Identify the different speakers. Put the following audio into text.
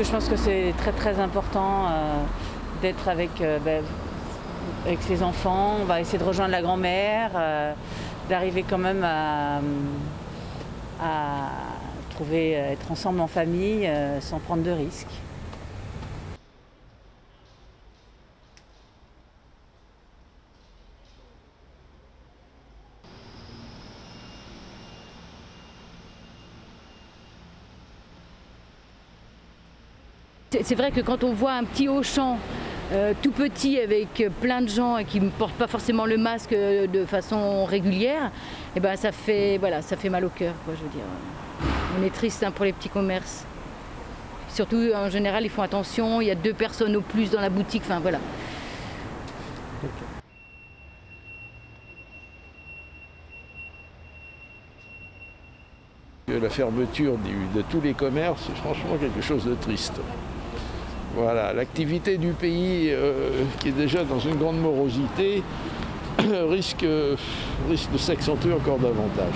Speaker 1: que je pense que c'est très très important euh, d'être avec, euh, ben, avec ses enfants. On va essayer de rejoindre la grand-mère, euh, d'arriver quand même à, à trouver, être ensemble en famille sans prendre de risques.
Speaker 2: C'est vrai que quand on voit un petit Auchan euh, tout petit avec plein de gens et qui ne portent pas forcément le masque euh, de façon régulière, eh ben ça fait voilà, ça fait mal au cœur, je veux dire. On est triste hein, pour les petits commerces. Surtout en général, ils font attention. Il y a deux personnes au plus dans la boutique. Enfin voilà.
Speaker 3: La fermeture de tous les commerces, c'est franchement quelque chose de triste. Voilà, l'activité du pays, euh, qui est déjà dans une grande morosité, risque, risque de s'accentuer encore davantage.